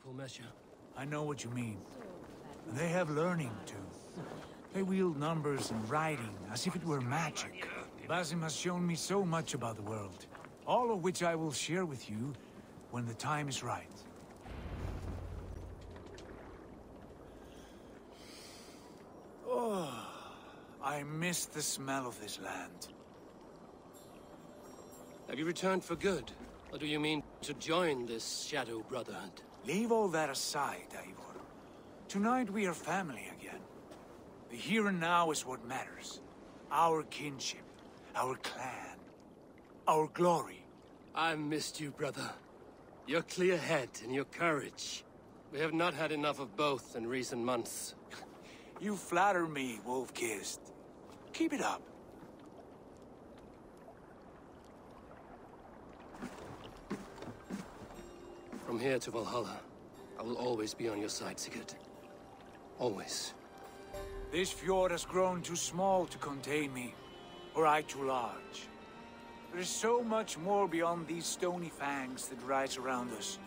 equal measure. I know what you mean. They have learning, too. They wield numbers and writing as if it were magic. Basim has shown me so much about the world, all of which I will share with you when the time is right. Oh, I miss the smell of this land. Have you returned for good? Or do you mean to join this Shadow Brotherhood? Leave all that aside, Eivor. Tonight we are family again. The here and now is what matters. Our kinship, our clan, our glory. I missed you, brother. Your clear head and your courage. We have not had enough of both in recent months. You flatter me, Wolf-Kissed. Keep it up. From here to Valhalla, I will always be on your side, Sigurd. Always. This fjord has grown too small to contain me, or I too large. There is so much more beyond these stony fangs that rise around us.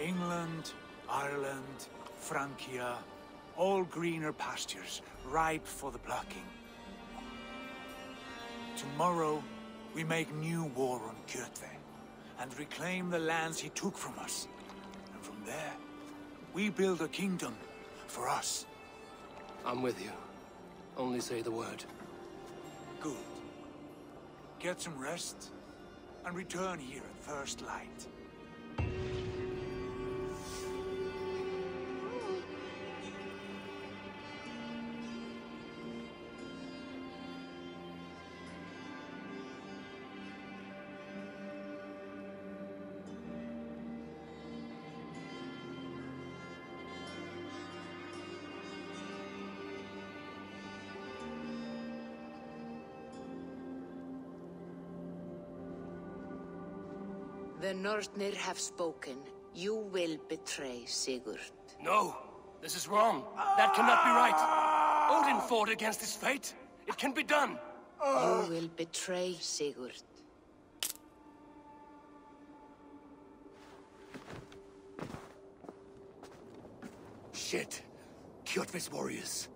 England, Ireland, Francia, all greener pastures, ripe for the plucking. Tomorrow, we make new war on Kjotve, and reclaim the lands he took from us. And from there, we build a kingdom for us. I'm with you. Only say the word. Good. Get some rest, and return here at first light. The Nornir have spoken. You will betray Sigurd. No! This is wrong. That cannot be right. Odin fought against his fate. It can be done. You will betray Sigurd. Shit. Kjotve's warriors.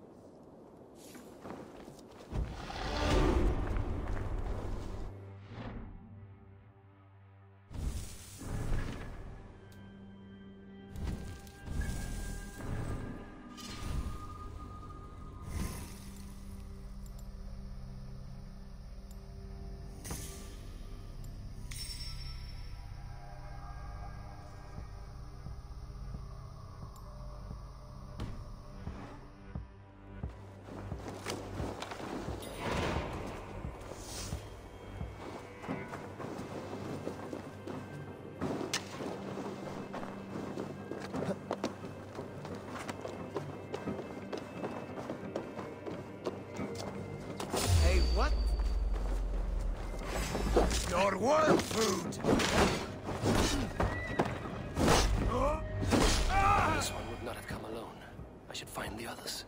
Your worm food! This one would not have come alone. I should find the others.